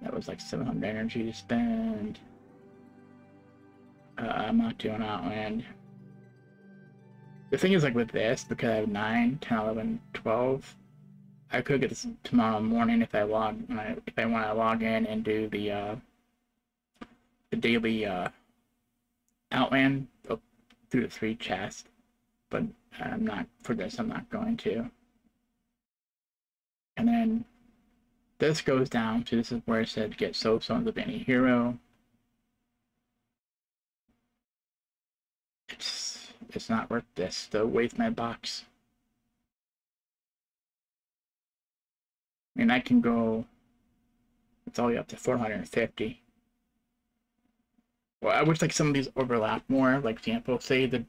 That was like 700 energy to spend. Uh, I'm not doing Outland. The thing is, like with this, because I have 9, 10, 11, 12, I could get this tomorrow morning if I log, if I want to log in and do the uh, the daily uh, Outland through the three chest, but I'm not for this. I'm not going to. And then this goes down. So this is where it said get soul stones of any hero. It's it's not worth this to waste my box. Mean, I can go. It's all the way up to 450 well, I wish like some of these overlap more. Like example, say the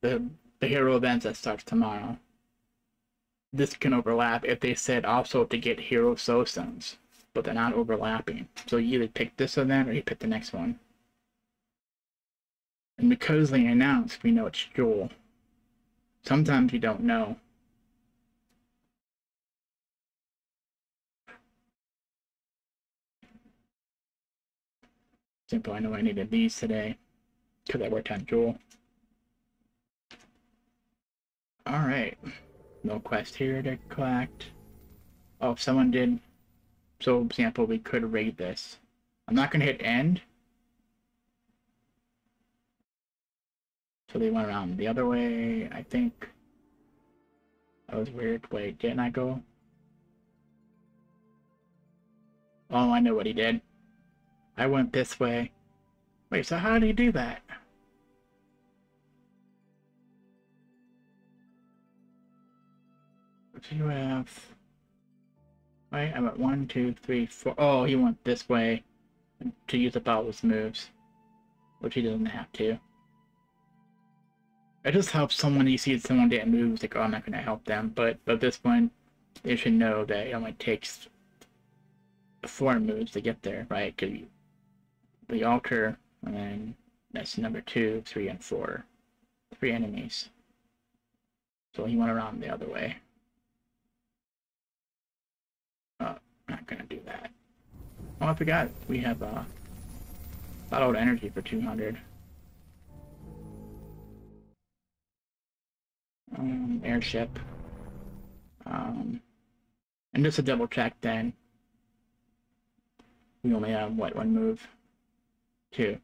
the the hero events that starts tomorrow. This can overlap if they said also to get hero soul stones, but they're not overlapping. So you either pick this event or you pick the next one. And because they announced, we know it's Joel. Sometimes you don't know. Simple, I know I needed these today because I worked on Jewel. Alright. No quest here to collect. Oh, someone did. So, example, we could raid this. I'm not going to hit end. So they went around the other way, I think. That was weird. Wait, didn't I go? Oh, I know what he did. I went this way. Wait, so how do you do that? Do you have? Right, I'm at one, two, three, four. Oh, he went this way to use up all moves, which he doesn't have to. It just helps someone you see someone didn't move, it's like, oh, I'm not going to help them. But at this point, they should know that it only takes four moves to get there, right? Because the altar, and that's number two, three, and four. Three enemies. So he went around the other way. Oh, not gonna do that. Oh, I forgot. We have uh, bottled energy for 200. Um, airship. Um, and just to double check then, we only have, what, one move? Two.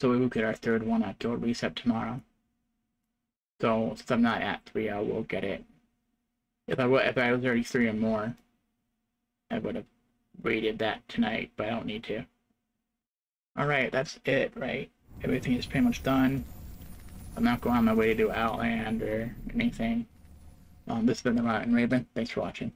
So we will get our third one at door reset tomorrow. So since I'm not at three, I will get it. If I if I was already three or more, I would have waited that tonight, but I don't need to. All right, that's it, right? Everything is pretty much done. I'm not going on my way to do Outland or anything. Um, this has been the Rotten Raven. Thanks for watching.